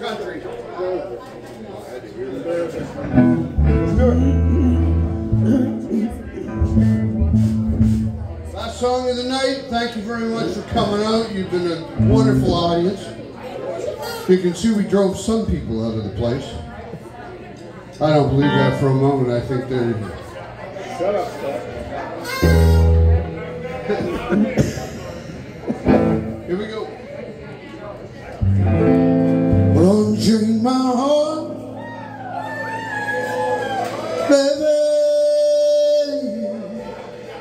country. Last song of the night. Thank you very much for coming out. You've been a wonderful audience. You can see we drove some people out of the place. I don't believe that for a moment. I think they're. Shut up, Here we go. My heart, baby,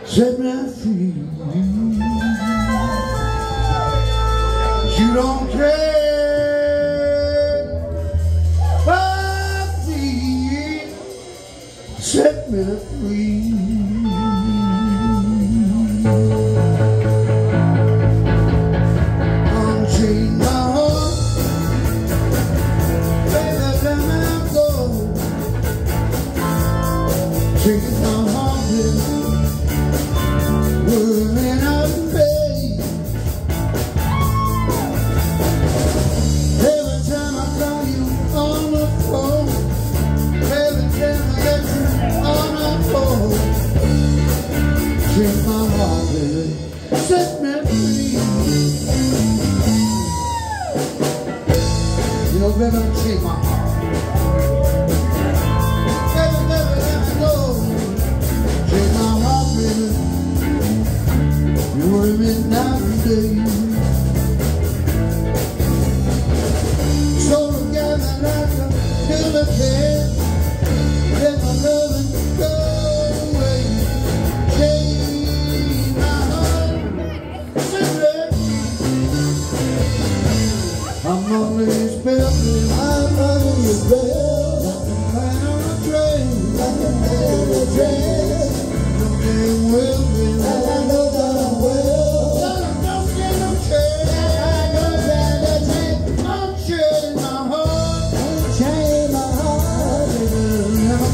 set me free. You don't care about me, set me free. Pain. Every time I call you on the phone, every time I you on phone, my heart, baby, set me free. You take my heart. My heart, unchain my heart, baby. Never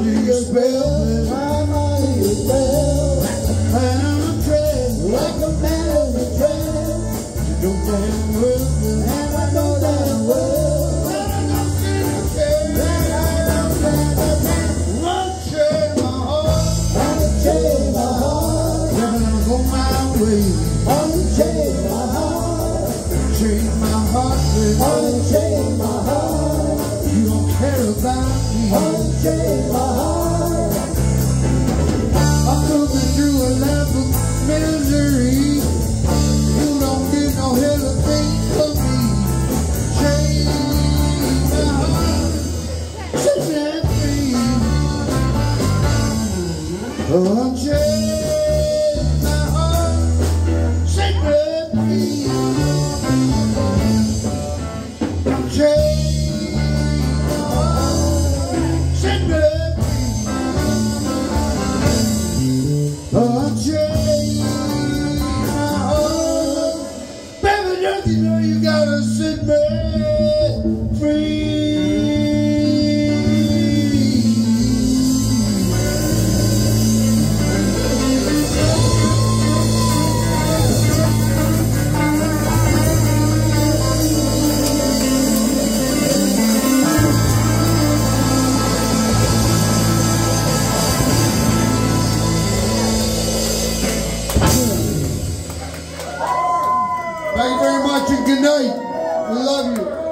Is spell, my money is train, like a man damn care about me. Unchain my heart. I'm going through a life of misery. You don't get no hell of thing for me. Chain my heart set me. Oh, unchain my heart. Set me. Unchain. good night. We love you.